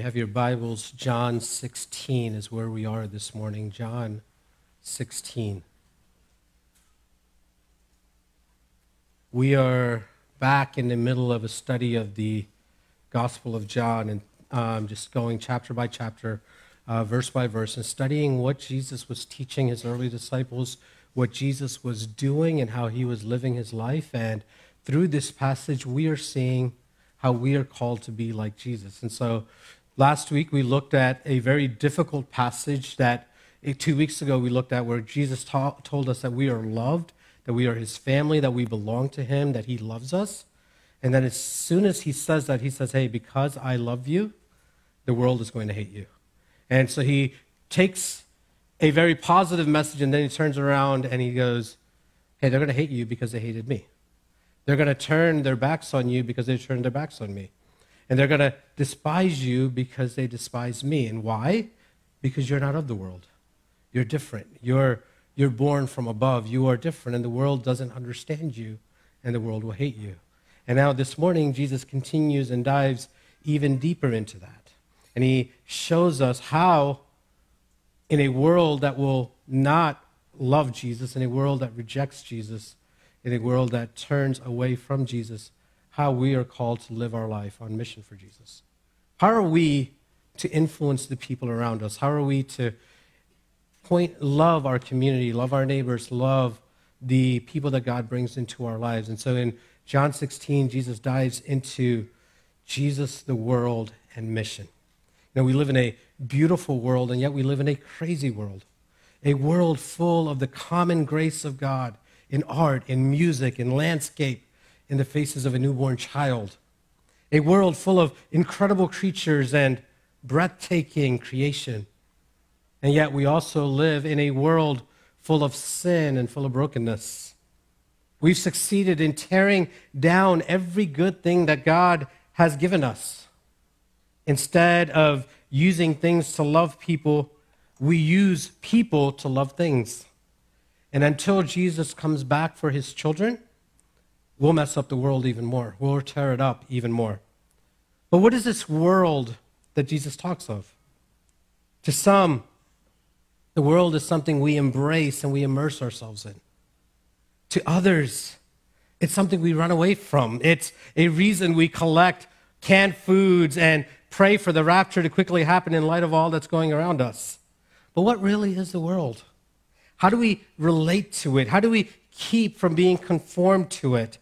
you have your Bibles, John 16 is where we are this morning. John 16. We are back in the middle of a study of the Gospel of John and um, just going chapter by chapter, uh, verse by verse, and studying what Jesus was teaching his early disciples, what Jesus was doing, and how he was living his life. And through this passage, we are seeing how we are called to be like Jesus. And so last week we looked at a very difficult passage that eh, two weeks ago we looked at where Jesus ta- told us that we are loved, that we are his family, that we belong to him, that he loves us. And then as soon as he says that, he says, Hey, because I love you, the world is going to hate you. And so he takes a very positive message and then he turns around and he goes, Hey, they're going to hate you because they hated me. They're going to turn their backs on you because they turned their backs on me. And they're going to despise you because they despise me. And why? Because you're not of the world. You're different. You're, you're born from above. You are different, and the world doesn't understand you, and the world will hate you. And now this morning, Jesus continues and dives even deeper into that. And he shows us how, in a world that will not love Jesus, in a world that rejects Jesus, in a world that turns away from Jesus, how we are called to live our life on mission for Jesus. How are we to influence the people around us? How are we to point, love our community, love our neighbors, love the people that God brings into our lives? And so in John 16, Jesus dives into Jesus, the world, and mission. You know, we live in a beautiful world, and yet we live in a crazy world. A world full of the common grace of God in art, in music, in landscape, in the faces of a newborn child. A world full of incredible creatures and breathtaking creation. And yet we also live in a world full of sin and full of brokenness. We've succeeded in tearing down every good thing that God has given us. Instead of using things to love people, we use people to love things. And until Jesus comes back for his children, we'll mess up the world even more. We'll tear it up even more. But what is this world that Jesus talks of? To some, the world is something we embrace and we immerse ourselves in. To others, it's something we run away from. It's a reason we collect canned foods and pray for the rapture to quickly happen in light of all that's going around us. But what really is the world? How do we relate to it? How do we keep from being conformed to it?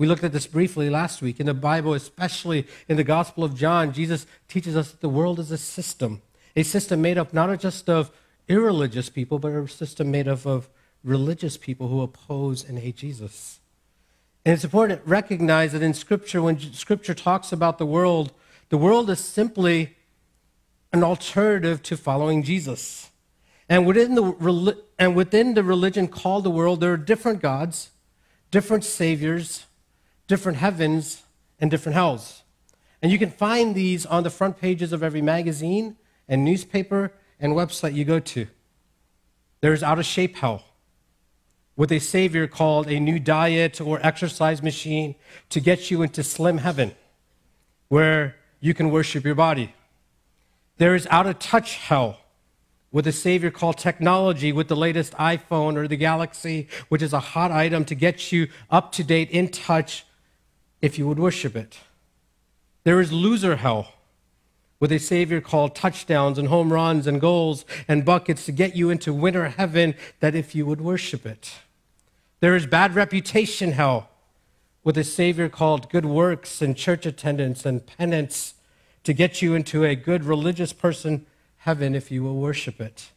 We looked at this briefly last week. In the Bible, especially in the Gospel of John, Jesus teaches us that the world is a system, a system made up not just of irreligious people, but a system made up of religious people who oppose and hate Jesus. And it's important to recognize that in Scripture, when Scripture talks about the world, the world is simply an alternative to following Jesus. And within the, and within the religion called the world, there are different gods, different saviors, different heavens, and different hells. And you can find these on the front pages of every magazine and newspaper and website you go to. There's out of shape hell, with a savior called a new diet or exercise machine to get you into slim heaven, where you can worship your body. There is out of touch hell with a savior called technology with the latest iPhone or the Galaxy, which is a hot item to get you up to date, in touch, if you would worship it. There is loser hell with a savior called touchdowns and home runs and goals and buckets to get you into winter heaven that if you would worship it. There is bad reputation hell with a savior called good works and church attendance and penance to get you into a good religious person heaven if you will worship it.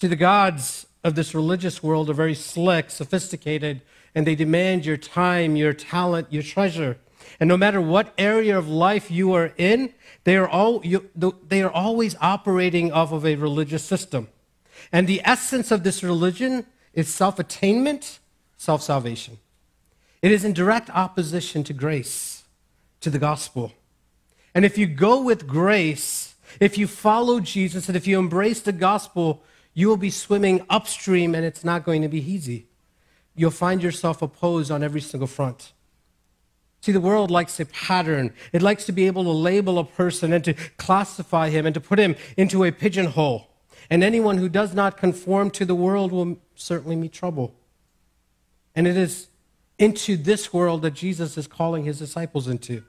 See, the gods of this religious world are very slick, sophisticated, and they demand your time, your talent, your treasure. And no matter what area of life you are in, they are, all, you, they are always operating off of a religious system. And the essence of this religion is self attainment, self salvation. It is in direct opposition to grace, to the gospel. And if you go with grace, if you follow Jesus and if you embrace the gospel, you will be swimming upstream and it's not going to be easy. You'll find yourself opposed on every single front. See, the world likes a pattern. It likes to be able to label a person and to classify him and to put him into a pigeonhole. And anyone who does not conform to the world will certainly meet trouble. And it is into this world that Jesus is calling his disciples into.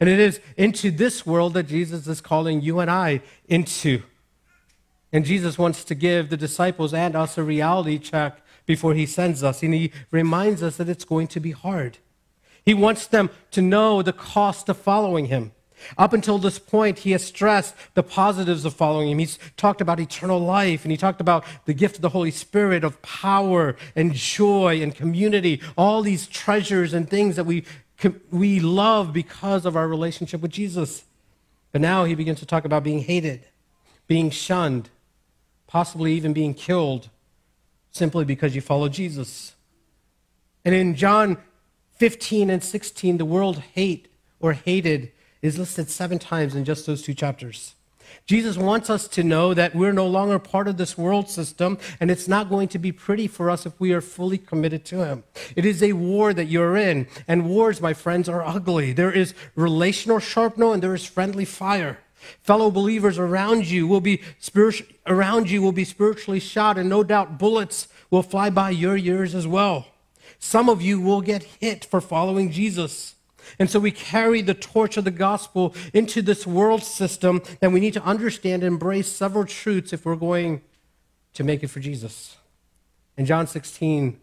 And it is into this world that Jesus is calling you and I into. And Jesus wants to give the disciples and us a reality check before he sends us. And he reminds us that it's going to be hard. He wants them to know the cost of following him. Up until this point, he has stressed the positives of following him. He's talked about eternal life, and he talked about the gift of the Holy Spirit, of power and joy and community, all these treasures and things that we, we love because of our relationship with Jesus. But now he begins to talk about being hated, being shunned, possibly even being killed simply because you follow Jesus. And in John 15 and 16, the world hate or hated is listed seven times in just those two chapters. Jesus wants us to know that we're no longer part of this world system, and it's not going to be pretty for us if we are fully committed to Him. It is a war that you're in, and wars, my friends, are ugly. There is relational sharpness, and there is friendly fire. Fellow believers around you will be spiritual, around you will be spiritually shot, and no doubt bullets will fly by your ears as well. Some of you will get hit for following Jesus. And so we carry the torch of the gospel into this world system, and we need to understand and embrace several truths if we're going to make it for Jesus. In John 16,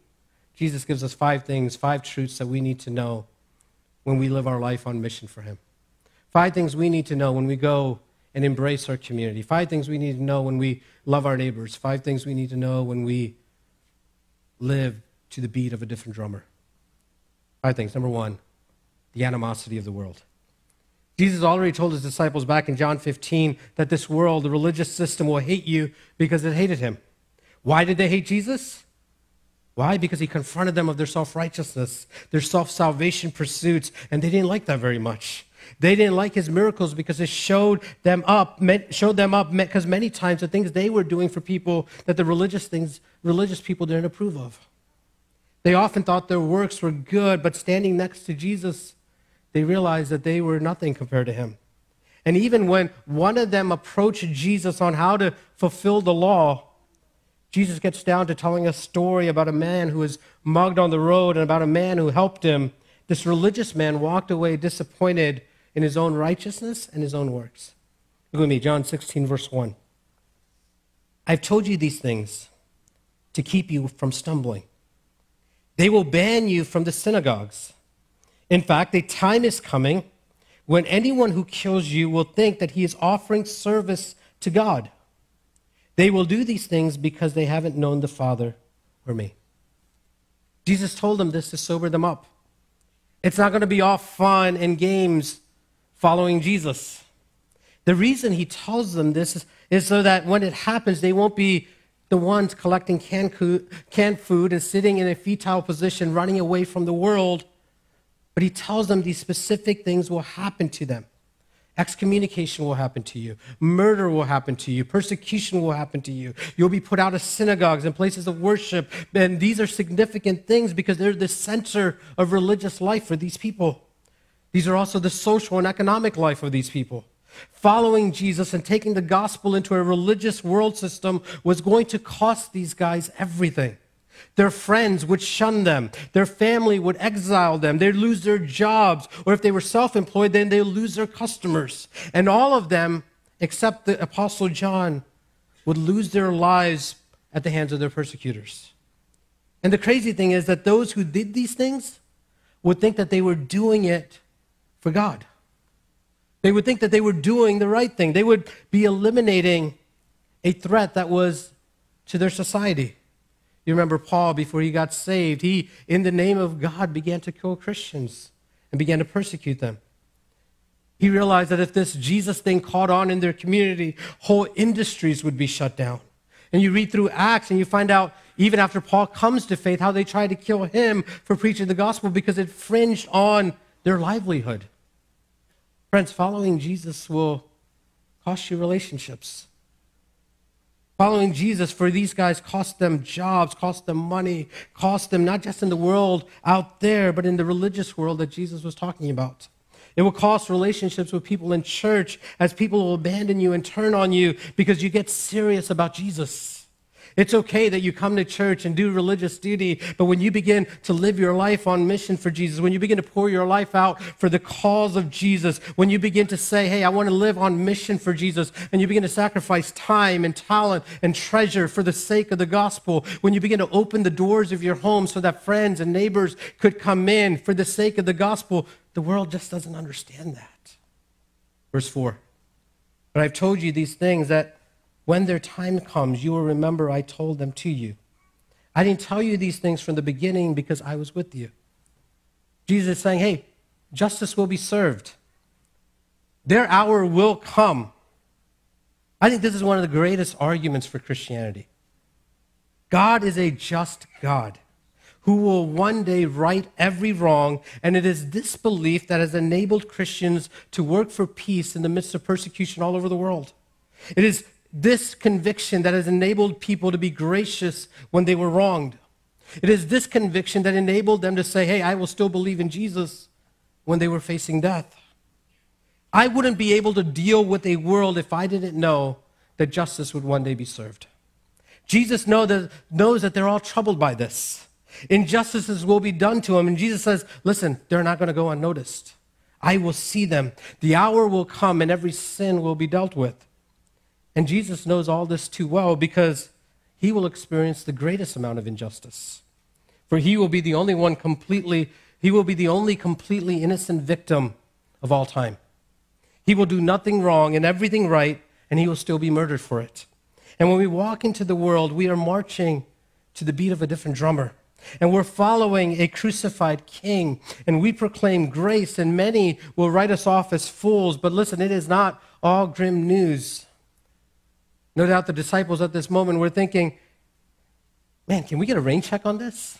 Jesus gives us five things, five truths that we need to know when we live our life on mission for Him. Five things we need to know when we go and embrace our community. Five things we need to know when we love our neighbors. Five things we need to know when we live to the beat of a different drummer. Five things. Number one, the animosity of the world. Jesus already told his disciples back in John 15 that this world, the religious system, will hate you because it hated him. Why did they hate Jesus? Why? Because he confronted them of their self righteousness, their self salvation pursuits, and they didn't like that very much. They didn't like his miracles because it showed them up, showed them up because many times the things they were doing for people that the religious things, religious people didn't approve of. They often thought their works were good, but standing next to Jesus, they realized that they were nothing compared to him. And even when one of them approached Jesus on how to fulfill the law, Jesus gets down to telling a story about a man who was mugged on the road and about a man who helped him. This religious man walked away disappointed in his own righteousness and his own works. Look with me, John 16, verse 1. I've told you these things to keep you from stumbling. They will ban you from the synagogues. In fact, a time is coming when anyone who kills you will think that he is offering service to God. They will do these things because they haven't known the Father or me. Jesus told them this to sober them up. It's not going to be all fun and games following Jesus. The reason he tells them this is, is so that when it happens, they won't be the ones collecting canned food and sitting in a fetal position, running away from the world. But he tells them these specific things will happen to them. Excommunication will happen to you. Murder will happen to you. Persecution will happen to you. You'll be put out of synagogues and places of worship. And these are significant things because they're the center of religious life for these people. These are also the social and economic life of these people. Following Jesus and taking the gospel into a religious world system was going to cost these guys everything. Their friends would shun them. Their family would exile them. They'd lose their jobs. Or if they were self employed, then they'd lose their customers. And all of them, except the Apostle John, would lose their lives at the hands of their persecutors. And the crazy thing is that those who did these things would think that they were doing it for God. They would think that they were doing the right thing. They would be eliminating a threat that was to their society. You remember Paul, before he got saved, he, in the name of God, began to kill Christians and began to persecute them. He realized that if this Jesus thing caught on in their community, whole industries would be shut down. And you read through Acts and you find out, even after Paul comes to faith, how they tried to kill him for preaching the gospel because it fringed on their livelihood. Friends, following Jesus will cost you relationships. Following Jesus for these guys cost them jobs, cost them money, cost them not just in the world out there, but in the religious world that Jesus was talking about. It will cost relationships with people in church as people will abandon you and turn on you because you get serious about Jesus. It's okay that you come to church and do religious duty, but when you begin to live your life on mission for Jesus, when you begin to pour your life out for the cause of Jesus, when you begin to say, hey, I want to live on mission for Jesus, and you begin to sacrifice time and talent and treasure for the sake of the gospel, when you begin to open the doors of your home so that friends and neighbors could come in for the sake of the gospel, the world just doesn't understand that. Verse 4. But I've told you these things that when their time comes, you will remember I told them to you. I didn't tell you these things from the beginning because I was with you. Jesus is saying, hey, justice will be served. Their hour will come. I think this is one of the greatest arguments for Christianity. God is a just God who will one day right every wrong, and it is this belief that has enabled Christians to work for peace in the midst of persecution all over the world. It is this conviction that has enabled people to be gracious when they were wronged. It is this conviction that enabled them to say, hey, I will still believe in Jesus when they were facing death. I wouldn't be able to deal with a world if I didn't know that justice would one day be served. Jesus know that, knows that they're all troubled by this. Injustices will be done to them. And Jesus says, listen, they're not going to go unnoticed. I will see them. The hour will come and every sin will be dealt with. And Jesus knows all this too well because he will experience the greatest amount of injustice. For he will be the only one completely, he will be the only completely innocent victim of all time. He will do nothing wrong and everything right, and he will still be murdered for it. And when we walk into the world, we are marching to the beat of a different drummer. And we're following a crucified king, and we proclaim grace, and many will write us off as fools. But listen, it is not all grim news. No doubt the disciples at this moment were thinking, man, can we get a rain check on this?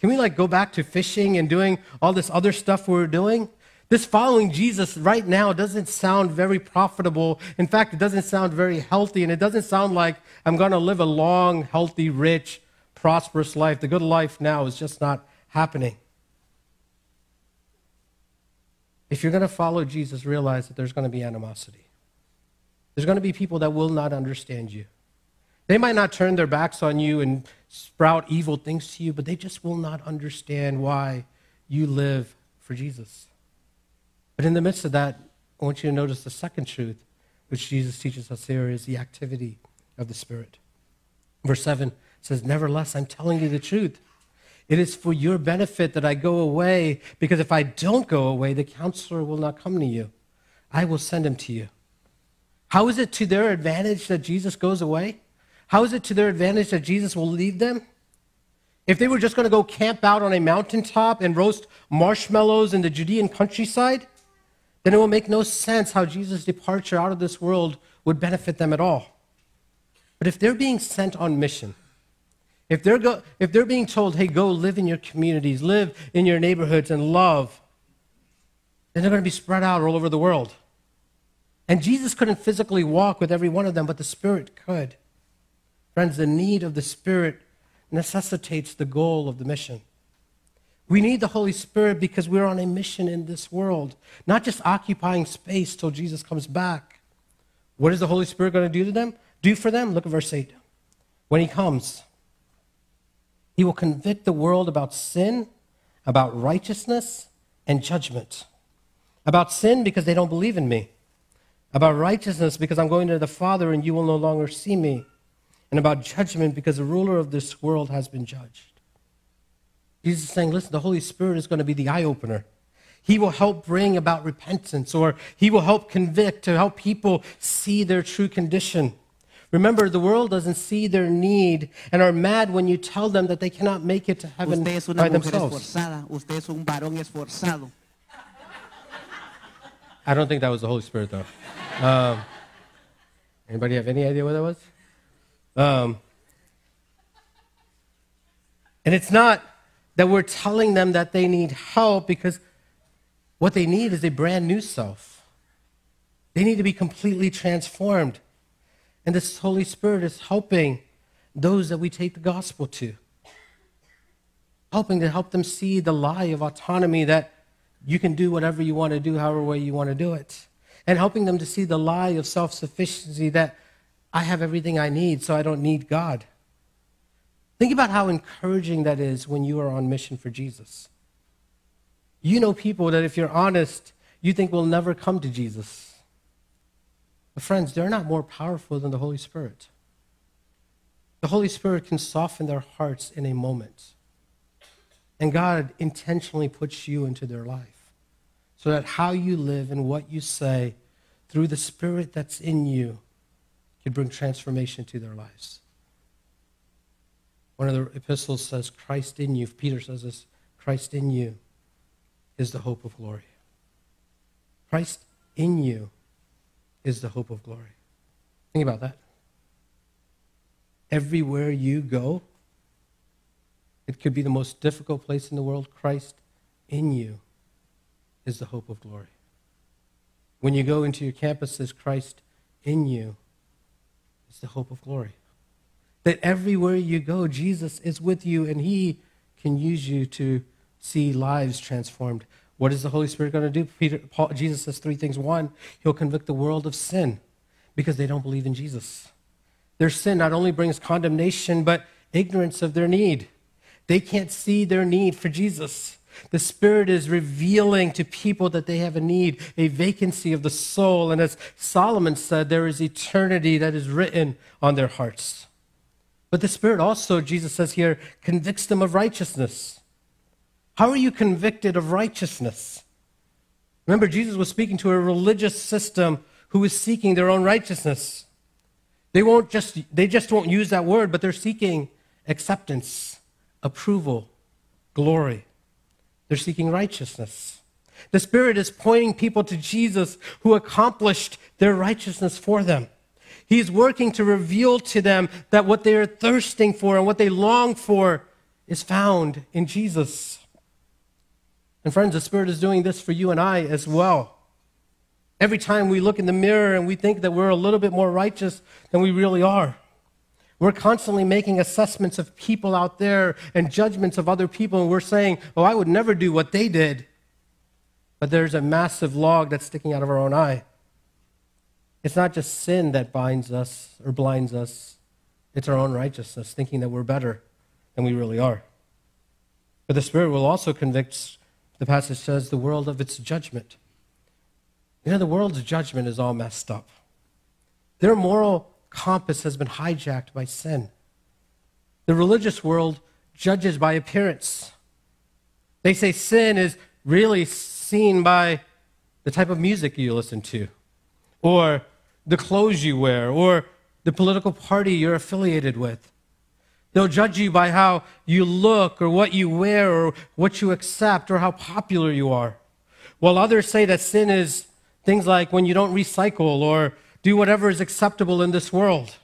Can we like go back to fishing and doing all this other stuff we are doing? This following Jesus right now doesn't sound very profitable. In fact, it doesn't sound very healthy, and it doesn't sound like I'm going to live a long, healthy, rich, prosperous life. The good life now is just not happening. If you're going to follow Jesus, realize that there's going to be animosity. There's going to be people that will not understand you. They might not turn their backs on you and sprout evil things to you, but they just will not understand why you live for Jesus. But in the midst of that, I want you to notice the second truth, which Jesus teaches us here, is the activity of the Spirit. Verse 7 says, Nevertheless, I'm telling you the truth. It is for your benefit that I go away, because if I don't go away, the counselor will not come to you. I will send him to you. How is it to their advantage that Jesus goes away? How is it to their advantage that Jesus will leave them? If they were just going to go camp out on a mountaintop and roast marshmallows in the Judean countryside, then it will make no sense how Jesus' departure out of this world would benefit them at all. But if they're being sent on mission, if they're, go, if they're being told, hey, go live in your communities, live in your neighborhoods and love, then they're going to be spread out all over the world. And Jesus couldn't physically walk with every one of them, but the Spirit could. Friends, the need of the Spirit necessitates the goal of the mission. We need the Holy Spirit because we're on a mission in this world, not just occupying space till Jesus comes back. What is the Holy Spirit going to do to them? Do for them? Look at verse 8. When he comes, he will convict the world about sin, about righteousness, and judgment. About sin because they don't believe in me about righteousness because I'm going to the Father and you will no longer see me, and about judgment because the ruler of this world has been judged. Jesus is saying, listen, the Holy Spirit is going to be the eye opener. He will help bring about repentance, or he will help convict to help people see their true condition. Remember, the world doesn't see their need and are mad when you tell them that they cannot make it to heaven by themselves. I don't think that was the Holy Spirit, though. Um, anybody have any idea what that was? Um, and it's not that we're telling them that they need help because what they need is a brand new self. They need to be completely transformed. And this Holy Spirit is helping those that we take the gospel to, helping to help them see the lie of autonomy that you can do whatever you want to do, however way you want to do it, and helping them to see the lie of self sufficiency that I have everything I need, so I don't need God. Think about how encouraging that is when you are on mission for Jesus. You know people that, if you're honest, you think will never come to Jesus. But, friends, they're not more powerful than the Holy Spirit. The Holy Spirit can soften their hearts in a moment. And God intentionally puts you into their life so that how you live and what you say through the Spirit that's in you can bring transformation to their lives. One of the epistles says, Christ in you. Peter says this Christ in you is the hope of glory. Christ in you is the hope of glory. Think about that. Everywhere you go, it could be the most difficult place in the world. Christ in you is the hope of glory. When you go into your campuses, Christ in you is the hope of glory. That everywhere you go, Jesus is with you and he can use you to see lives transformed. What is the Holy Spirit going to do? Peter, Paul, Jesus says three things. One, he'll convict the world of sin because they don't believe in Jesus. Their sin not only brings condemnation, but ignorance of their need. They can't see their need for Jesus. The Spirit is revealing to people that they have a need, a vacancy of the soul. And as Solomon said, there is eternity that is written on their hearts. But the Spirit also, Jesus says here, convicts them of righteousness. How are you convicted of righteousness? Remember, Jesus was speaking to a religious system who was seeking their own righteousness. They won't just they just won't use that word, but they're seeking acceptance, approval, glory. They're seeking righteousness. The Spirit is pointing people to Jesus who accomplished their righteousness for them. He's working to reveal to them that what they are thirsting for and what they long for is found in Jesus. And friends, the Spirit is doing this for you and I as well. Every time we look in the mirror and we think that we're a little bit more righteous than we really are. We're constantly making assessments of people out there and judgments of other people, and we're saying, Oh, I would never do what they did. But there's a massive log that's sticking out of our own eye. It's not just sin that binds us or blinds us, it's our own righteousness, thinking that we're better than we really are. But the Spirit will also convict the passage says, the world of its judgment. You know, the world's judgment is all messed up. Their moral compass has been hijacked by sin. The religious world judges by appearance. They say sin is really seen by the type of music you listen to, or the clothes you wear, or the political party you're affiliated with. They'll judge you by how you look or what you wear or what you accept or how popular you are. While others say that sin is things like when you don't recycle or do whatever is acceptable in this world.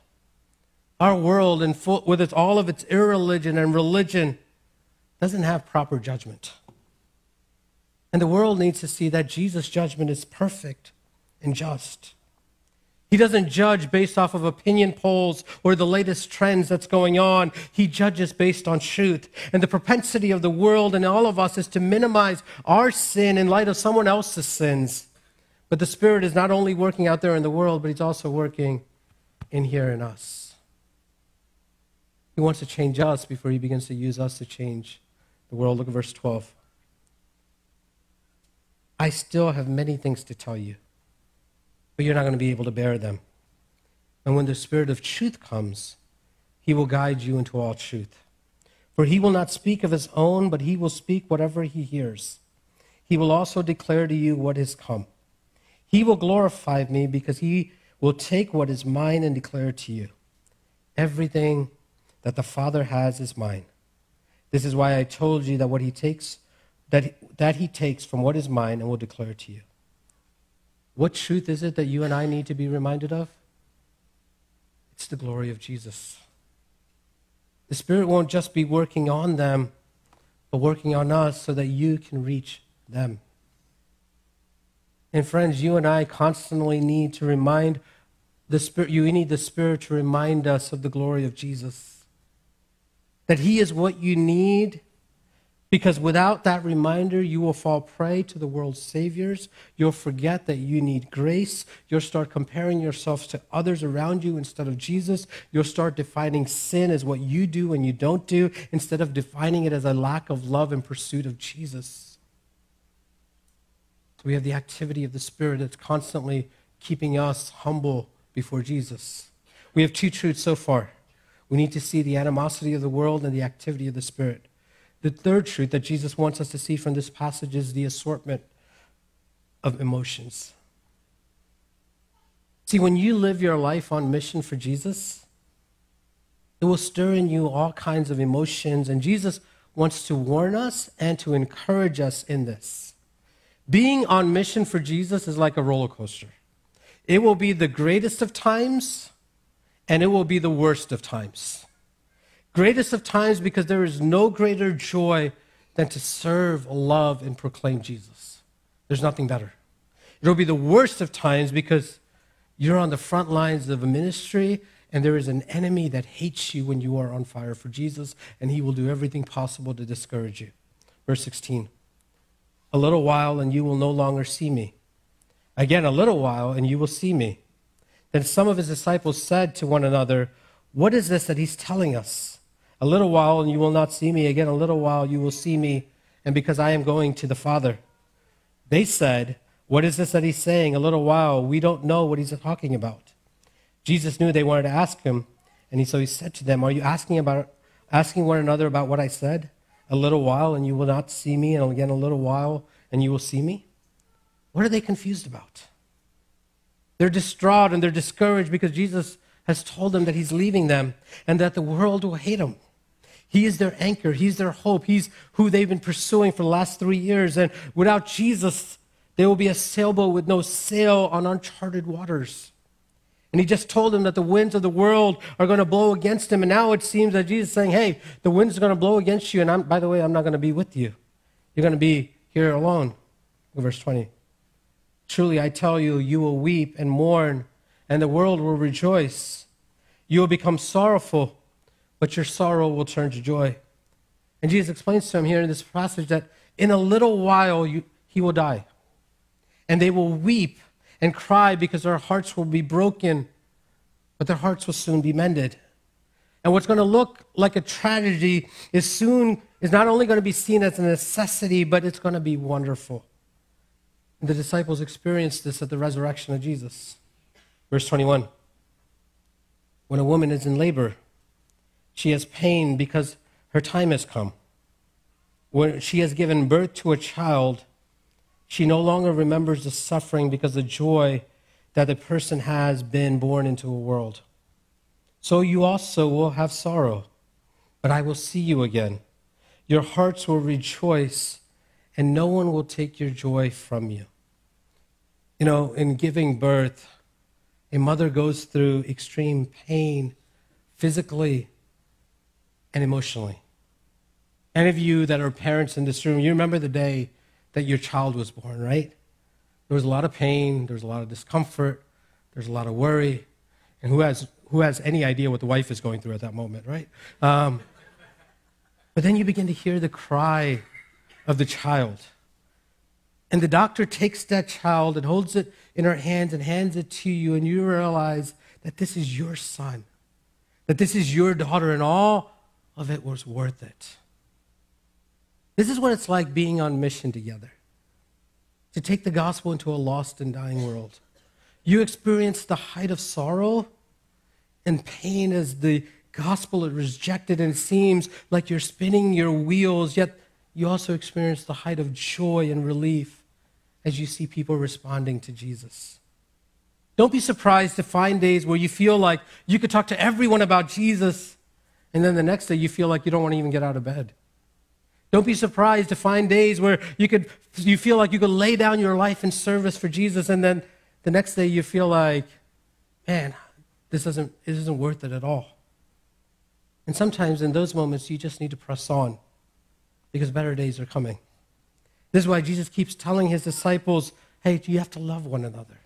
Our world, in full, with its, all of its irreligion and religion, doesn't have proper judgment. And the world needs to see that Jesus' judgment is perfect and just. He doesn't judge based off of opinion polls or the latest trends that's going on. He judges based on truth. And the propensity of the world and all of us is to minimize our sin in light of someone else's sins. But the Spirit is not only working out there in the world, but He's also working in here in us. He wants to change us before He begins to use us to change the world. Look at verse 12. I still have many things to tell you but you're not going to be able to bear them. And when the Spirit of truth comes, he will guide you into all truth. For he will not speak of his own, but he will speak whatever he hears. He will also declare to you what is come. He will glorify me because he will take what is mine and declare it to you. Everything that the Father has is mine. This is why I told you that what he takes that, that he takes from what is mine and will declare to you. What truth is it that you and I need to be reminded of? It's the glory of Jesus. The Spirit won't just be working on them, but working on us so that you can reach them. And friends, you and I constantly need to remind the Spirit, you need the Spirit to remind us of the glory of Jesus. That He is what you need because without that reminder, you will fall prey to the world's saviors. You'll forget that you need grace. You'll start comparing yourselves to others around you instead of Jesus. You'll start defining sin as what you do and you don't do instead of defining it as a lack of love and pursuit of Jesus. So we have the activity of the Spirit that's constantly keeping us humble before Jesus. We have two truths so far. We need to see the animosity of the world and the activity of the Spirit. The third truth that Jesus wants us to see from this passage is the assortment of emotions. See, when you live your life on mission for Jesus, it will stir in you all kinds of emotions, and Jesus wants to warn us and to encourage us in this. Being on mission for Jesus is like a roller coaster. It will be the greatest of times, and it will be the worst of times. Greatest of times because there is no greater joy than to serve, love, and proclaim Jesus. There's nothing better. It'll be the worst of times because you're on the front lines of a ministry and there is an enemy that hates you when you are on fire for Jesus, and he will do everything possible to discourage you. Verse 16 A little while, and you will no longer see me. Again, a little while, and you will see me. Then some of his disciples said to one another, What is this that he's telling us? A little while, and you will not see me. Again, a little while, you will see me, and because I am going to the Father. They said, What is this that he's saying? A little while, we don't know what he's talking about. Jesus knew they wanted to ask him, and he, so he said to them, Are you asking, about, asking one another about what I said? A little while, and you will not see me, and again, a little while, and you will see me? What are they confused about? They're distraught and they're discouraged because Jesus has told them that he's leaving them and that the world will hate him. He is their anchor. He's their hope. He's who they've been pursuing for the last three years. And without Jesus, there will be a sailboat with no sail on uncharted waters. And he just told them that the winds of the world are going to blow against him. And now it seems that Jesus is saying, hey, the winds are going to blow against you. And I'm, by the way, I'm not going to be with you. You're going to be here alone. Verse 20. Truly, I tell you, you will weep and mourn, and the world will rejoice. You will become sorrowful but your sorrow will turn to joy. And Jesus explains to him here in this passage that in a little while you, he will die. And they will weep and cry because their hearts will be broken, but their hearts will soon be mended. And what's going to look like a tragedy is soon is not only going to be seen as a necessity, but it's going to be wonderful. And the disciples experienced this at the resurrection of Jesus. Verse 21. When a woman is in labor, she has pain because her time has come. When she has given birth to a child, she no longer remembers the suffering because of the joy that the person has been born into a world. So you also will have sorrow, but I will see you again. Your hearts will rejoice, and no one will take your joy from you. You know, in giving birth, a mother goes through extreme pain physically, and emotionally. Any of you that are parents in this room, you remember the day that your child was born, right? There was a lot of pain, there was a lot of discomfort, there's a lot of worry. And who has, who has any idea what the wife is going through at that moment, right? Um, but then you begin to hear the cry of the child. And the doctor takes that child and holds it in her hands and hands it to you, and you realize that this is your son, that this is your daughter, and all of it was worth it. This is what it's like being on mission together to take the gospel into a lost and dying world. You experience the height of sorrow and pain as the gospel is rejected, and seems like you're spinning your wheels, yet you also experience the height of joy and relief as you see people responding to Jesus. Don't be surprised to find days where you feel like you could talk to everyone about Jesus and then the next day, you feel like you don't want to even get out of bed. Don't be surprised to find days where you, could, you feel like you could lay down your life in service for Jesus, and then the next day you feel like, man, this isn't, this isn't worth it at all. And sometimes in those moments, you just need to press on because better days are coming. This is why Jesus keeps telling his disciples, hey, you have to love one another.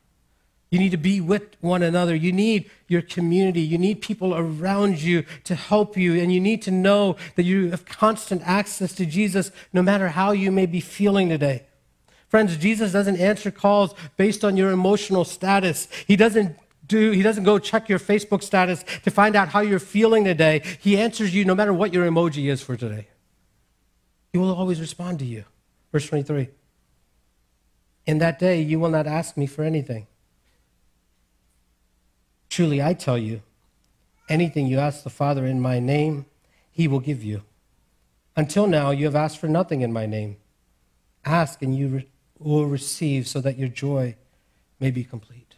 You need to be with one another. You need your community. You need people around you to help you. And you need to know that you have constant access to Jesus no matter how you may be feeling today. Friends, Jesus doesn't answer calls based on your emotional status. He doesn't do he doesn't go check your Facebook status to find out how you're feeling today. He answers you no matter what your emoji is for today. He will always respond to you. Verse 23. In that day you will not ask me for anything. Truly I tell you, anything you ask the Father in my name, he will give you. Until now you have asked for nothing in my name. Ask and you re- will receive so that your joy may be complete.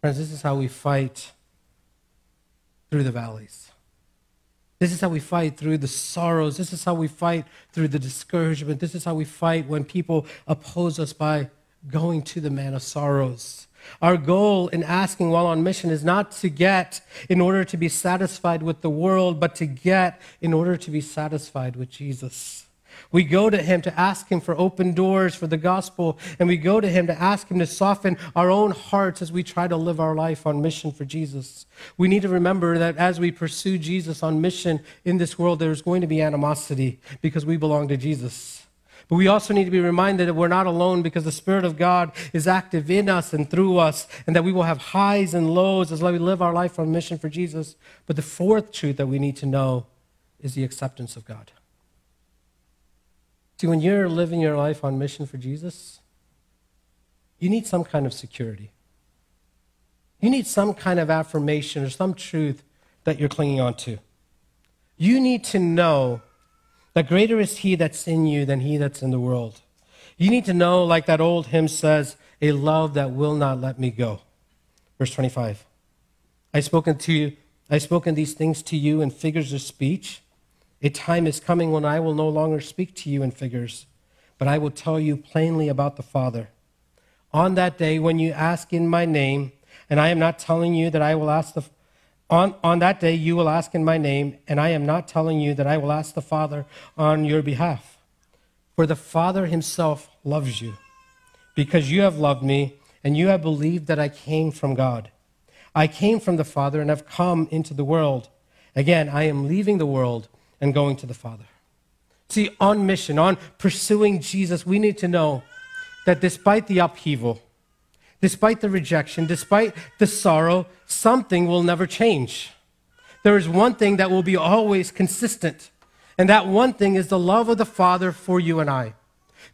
Friends, this is how we fight through the valleys. This is how we fight through the sorrows. This is how we fight through the discouragement. This is how we fight when people oppose us by going to the man of sorrows. Our goal in asking while on mission is not to get in order to be satisfied with the world, but to get in order to be satisfied with Jesus. We go to him to ask him for open doors for the gospel, and we go to him to ask him to soften our own hearts as we try to live our life on mission for Jesus. We need to remember that as we pursue Jesus on mission in this world, there's going to be animosity because we belong to Jesus. But we also need to be reminded that we're not alone because the Spirit of God is active in us and through us, and that we will have highs and lows as we live our life on mission for Jesus. But the fourth truth that we need to know is the acceptance of God. See, when you're living your life on mission for Jesus, you need some kind of security. You need some kind of affirmation or some truth that you're clinging on to. You need to know that greater is he that's in you than he that's in the world. You need to know, like that old hymn says, a love that will not let me go. Verse 25. I've spoken to you, I've spoken these things to you in figures of speech a time is coming when I will no longer speak to you in figures, but I will tell you plainly about the Father. On that day, when you ask in my name, and I am not telling you that I will ask the on, on that day you will ask in my name, and I am not telling you that I will ask the Father on your behalf. For the Father himself loves you, because you have loved me, and you have believed that I came from God. I came from the Father and have come into the world. Again, I am leaving the world and going to the Father. See, on mission, on pursuing Jesus, we need to know that despite the upheaval, despite the rejection, despite the sorrow, something will never change. There is one thing that will be always consistent, and that one thing is the love of the Father for you and I.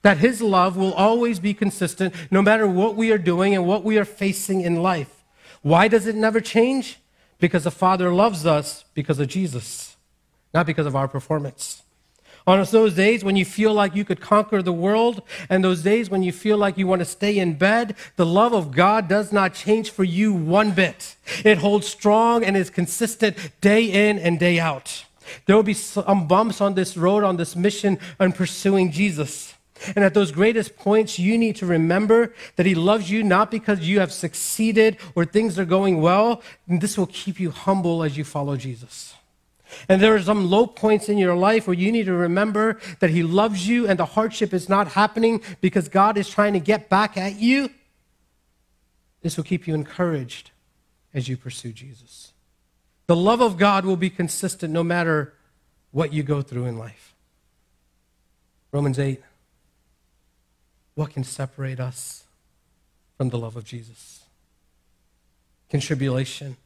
That His love will always be consistent no matter what we are doing and what we are facing in life. Why does it never change? Because the Father loves us because of Jesus not because of our performance. On those days when you feel like you could conquer the world, and those days when you feel like you want to stay in bed, the love of God does not change for you one bit. It holds strong and is consistent day in and day out. There will be some bumps on this road, on this mission, on pursuing Jesus. And at those greatest points, you need to remember that He loves you not because you have succeeded or things are going well. And this will keep you humble as you follow Jesus. And there are some low points in your life where you need to remember that He loves you and the hardship is not happening because God is trying to get back at you. This will keep you encouraged as you pursue Jesus. The love of God will be consistent no matter what you go through in life. Romans 8. What can separate us from the love of Jesus? Can tribulation?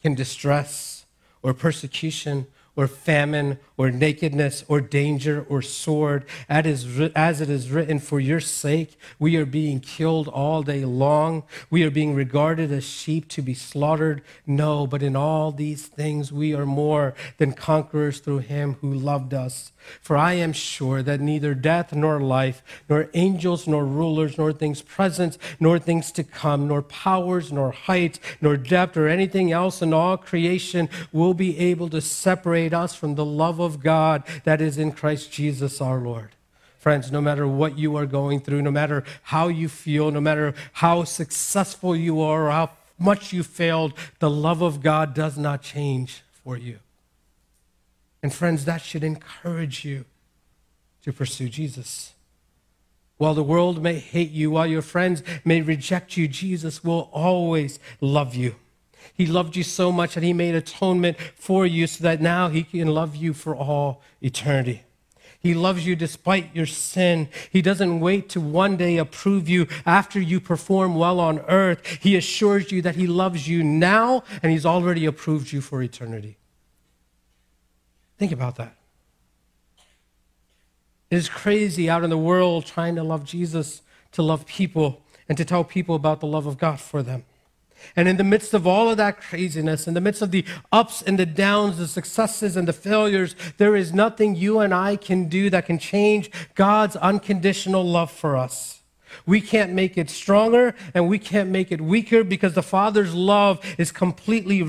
Can distress? Or persecution or famine or nakedness or danger or sword. As it is written, for your sake, we are being killed all day long. We are being regarded as sheep to be slaughtered. No, but in all these things, we are more than conquerors through him who loved us. For I am sure that neither death nor life, nor angels nor rulers, nor things present, nor things to come, nor powers, nor height, nor depth, or anything else in all creation will be able to separate us from the love of God that is in Christ Jesus our Lord. Friends, no matter what you are going through, no matter how you feel, no matter how successful you are or how much you failed, the love of God does not change for you. And friends, that should encourage you to pursue Jesus. While the world may hate you, while your friends may reject you, Jesus will always love you. He loved you so much that he made atonement for you so that now he can love you for all eternity. He loves you despite your sin. He doesn't wait to one day approve you after you perform well on earth. He assures you that He loves you now and He's already approved you for eternity. Think about that. It is crazy out in the world trying to love Jesus, to love people, and to tell people about the love of God for them. And in the midst of all of that craziness, in the midst of the ups and the downs, the successes and the failures, there is nothing you and I can do that can change God's unconditional love for us. We can't make it stronger and we can't make it weaker because the Father's love is completely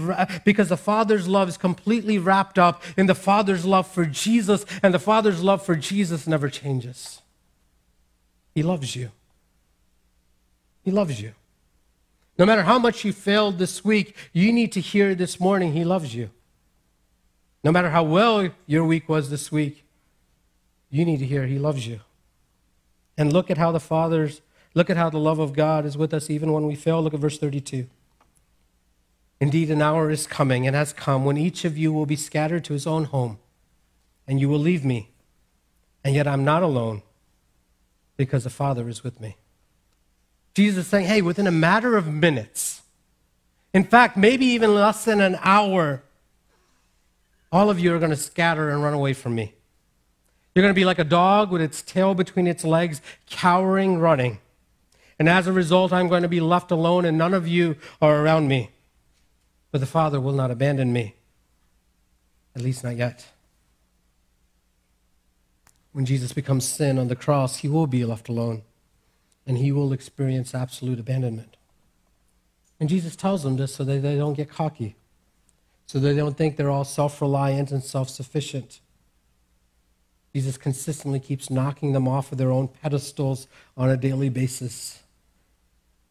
because the Father's love is completely wrapped up in the Father's love for Jesus and the Father's love for Jesus never changes. He loves you. He loves you. No matter how much you failed this week, you need to hear this morning He loves you. No matter how well your week was this week, you need to hear He loves you. And look at how the Father's, look at how the love of God is with us even when we fail. Look at verse 32. Indeed, an hour is coming and has come when each of you will be scattered to his own home, and you will leave me. And yet I'm not alone because the Father is with me. Jesus saying, hey, within a matter of minutes, in fact, maybe even less than an hour, all of you are going to scatter and run away from me. You're going to be like a dog with its tail between its legs, cowering, running. And as a result, I'm going to be left alone, and none of you are around me. But the Father will not abandon me, at least not yet. When Jesus becomes sin on the cross, he will be left alone and he will experience absolute abandonment. And Jesus tells them this so that they don't get cocky, so they don't think they're all self reliant and self sufficient. Jesus consistently keeps knocking them off of their own pedestals on a daily basis.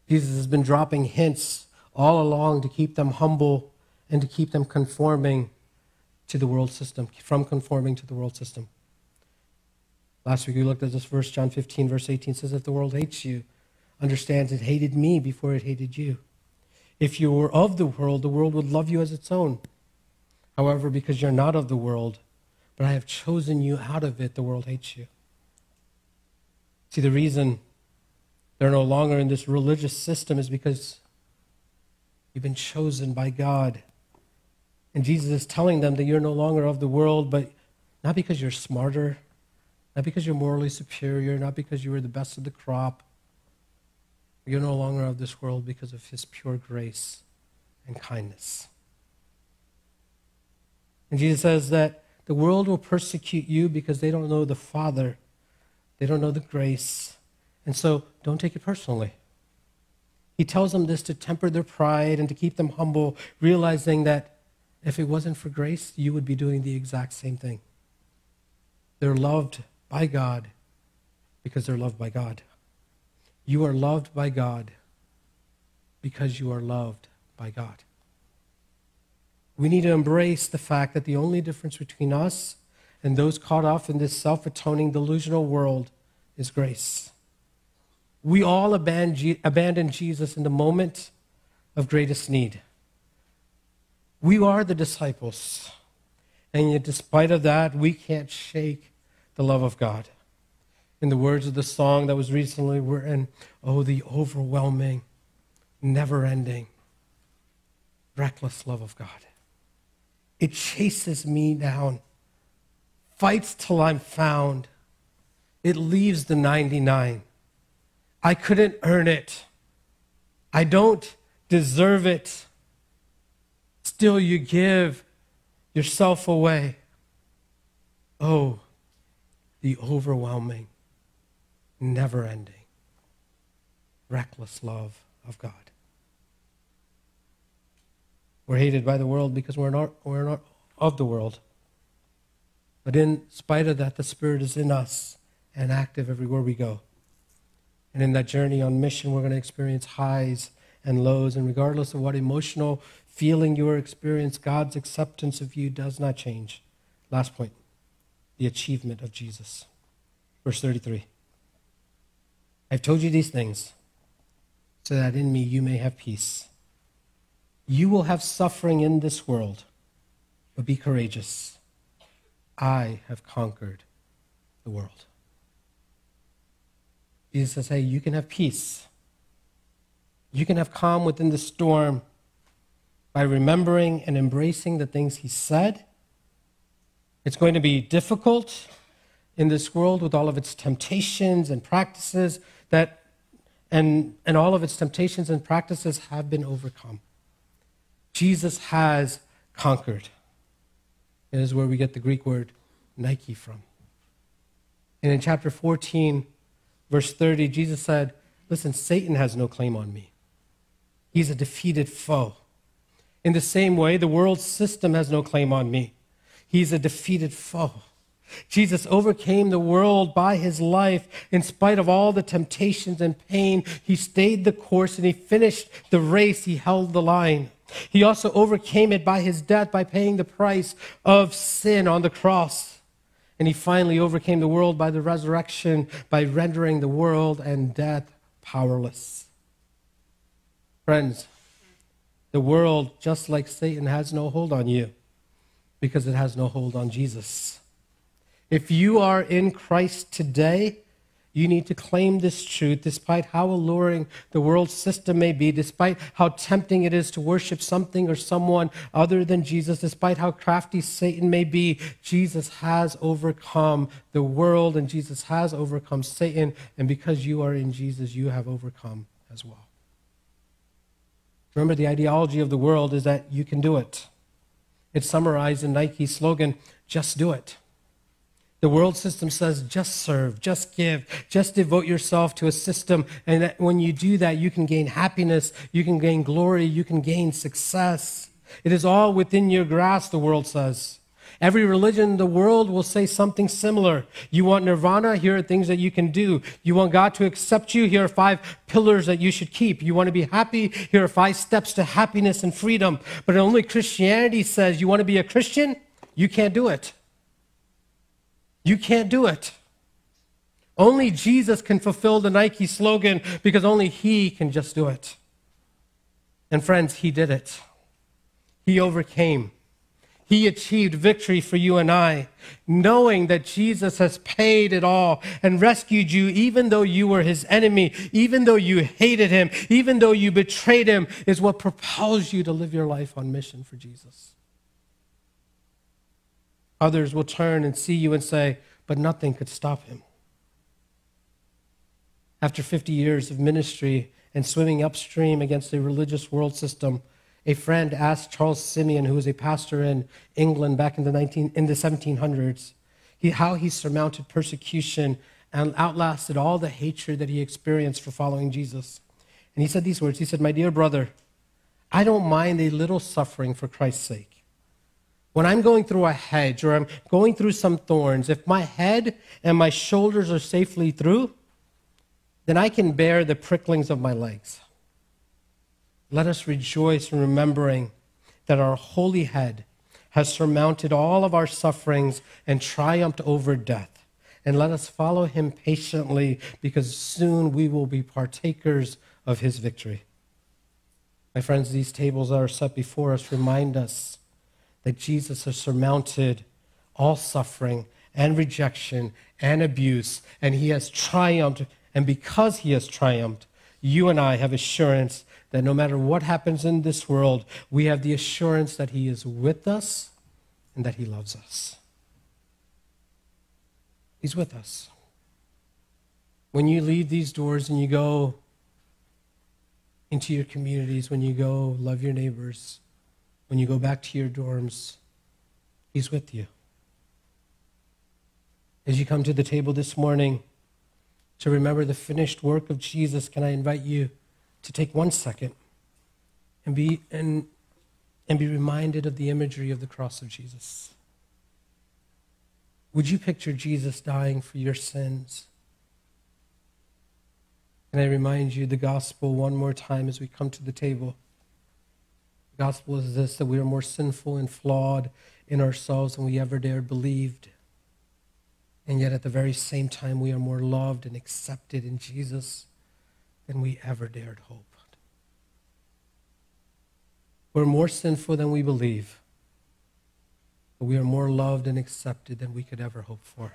Jesus has been dropping hints all along to keep them humble and to keep them conforming to the world system, from conforming to the world system. Last week we looked at this verse, John 15, verse 18 says, If the world hates you, understands it hated me before it hated you. If you were of the world, the world would love you as its own. However, because you're not of the world, but I have chosen you out of it, the world hates you. See, the reason they're no longer in this religious system is because you've been chosen by God. And Jesus is telling them that you're no longer of the world, but not because you're smarter, not because you're morally superior, not because you were the best of the crop. You're no longer of this world because of his pure grace and kindness. And Jesus says that the world will persecute you because they don't know the Father, they don't know the grace. And so don't take it personally. He tells them this to temper their pride and to keep them humble, realizing that if it wasn't for grace, you would be doing the exact same thing. They're loved by God because they're loved by God. You are loved by God because you are loved by God. We need to embrace the fact that the only difference between us and those caught up in this self atoning, delusional world is grace. We all abandon Jesus in the moment of greatest need. We are the disciples. And yet, despite of that, we can't shake the love of God. In the words of the song that was recently written, oh, the overwhelming, never ending, reckless love of God. It chases me down, fights till I'm found. It leaves the 99. I couldn't earn it. I don't deserve it. Still, you give yourself away. Oh, the overwhelming, never ending, reckless love of God. We're hated by the world because we're not, we're not of the world. But in spite of that, the Spirit is in us and active everywhere we go. And in that journey on mission, we're going to experience highs and lows. And regardless of what emotional feeling you experience, God's acceptance of you does not change. Last point the achievement of Jesus. Verse 33. I've told you these things so that in me you may have peace. You will have suffering in this world, but be courageous. I have conquered the world. Jesus says, Hey, you can have peace. You can have calm within the storm by remembering and embracing the things he said. It's going to be difficult in this world with all of its temptations and practices that and, and all of its temptations and practices have been overcome. Jesus has conquered. It is where we get the Greek word Nike from. And in chapter 14, verse 30, Jesus said, Listen, Satan has no claim on me. He's a defeated foe. In the same way, the world system has no claim on me. He's a defeated foe. Jesus overcame the world by his life in spite of all the temptations and pain. He stayed the course and he finished the race. He held the line. He also overcame it by his death, by paying the price of sin on the cross. And he finally overcame the world by the resurrection, by rendering the world and death powerless. Friends, the world, just like Satan, has no hold on you because it has no hold on Jesus. If you are in Christ today, you need to claim this truth despite how alluring the world system may be, despite how tempting it is to worship something or someone other than Jesus, despite how crafty Satan may be. Jesus has overcome the world and Jesus has overcome Satan. And because you are in Jesus, you have overcome as well. Remember, the ideology of the world is that you can do it. It's summarized in Nike's slogan just do it. The world system says just serve, just give, just devote yourself to a system. And when you do that, you can gain happiness, you can gain glory, you can gain success. It is all within your grasp, the world says. Every religion in the world will say something similar. You want nirvana? Here are things that you can do. You want God to accept you? Here are five pillars that you should keep. You want to be happy? Here are five steps to happiness and freedom. But only Christianity says you want to be a Christian? You can't do it. You can't do it. Only Jesus can fulfill the Nike slogan because only He can just do it. And friends, He did it. He overcame. He achieved victory for you and I, knowing that Jesus has paid it all and rescued you, even though you were his enemy, even though you hated him, even though you betrayed him, is what propels you to live your life on mission for Jesus. Others will turn and see you and say, but nothing could stop him. After 50 years of ministry and swimming upstream against a religious world system, a friend asked Charles Simeon, who was a pastor in England back in the, 19, in the 1700s, he, how he surmounted persecution and outlasted all the hatred that he experienced for following Jesus. And he said these words He said, My dear brother, I don't mind a little suffering for Christ's sake. When I'm going through a hedge or I'm going through some thorns, if my head and my shoulders are safely through, then I can bear the pricklings of my legs. Let us rejoice in remembering that our holy head has surmounted all of our sufferings and triumphed over death. And let us follow him patiently because soon we will be partakers of his victory. My friends, these tables that are set before us remind us that Jesus has surmounted all suffering and rejection and abuse, and he has triumphed. And because he has triumphed, you and I have assurance that no matter what happens in this world, we have the assurance that he is with us and that he loves us. He's with us. When you leave these doors and you go into your communities, when you go love your neighbors, when you go back to your dorms, He's with you. As you come to the table this morning to remember the finished work of Jesus, can I invite you to take one second and be, and, and be reminded of the imagery of the cross of Jesus? Would you picture Jesus dying for your sins? Can I remind you the gospel one more time as we come to the table? The gospel is this that we are more sinful and flawed in ourselves than we ever dared believed. And yet, at the very same time, we are more loved and accepted in Jesus than we ever dared hope. We're more sinful than we believe, but we are more loved and accepted than we could ever hope for.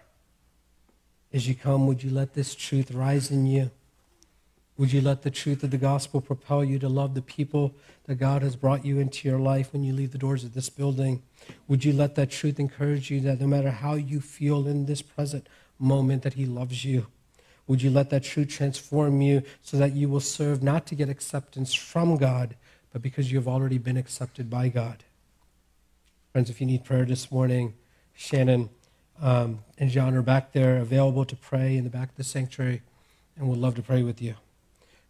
As you come, would you let this truth rise in you? Would you let the truth of the gospel propel you to love the people that God has brought you into your life when you leave the doors of this building? Would you let that truth encourage you that no matter how you feel in this present moment, that He loves you? Would you let that truth transform you so that you will serve not to get acceptance from God, but because you have already been accepted by God? Friends, if you need prayer this morning, Shannon um, and John are back there available to pray in the back of the sanctuary, and would love to pray with you.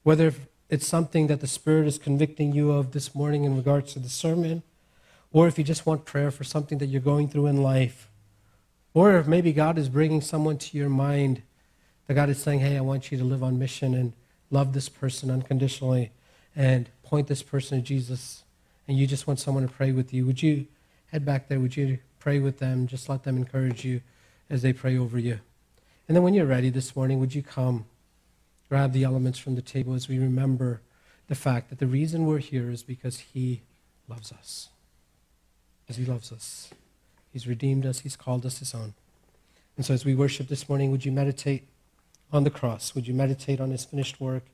Whether it's something that the Spirit is convicting you of this morning in regards to the sermon, or if you just want prayer for something that you're going through in life, or if maybe God is bringing someone to your mind that God is saying, hey, I want you to live on mission and love this person unconditionally and point this person to Jesus, and you just want someone to pray with you, would you head back there? Would you pray with them? Just let them encourage you as they pray over you. And then when you're ready this morning, would you come? grab the elements from the table as we remember the fact that the reason we're here is because He loves us. Because He loves us. He's redeemed us, He's called us His own. And so as we worship this morning, would you meditate on the cross? Would you meditate on His finished work?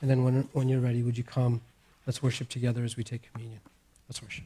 And then when, when you're ready, would you come? Let's worship together as we take communion. Let's worship.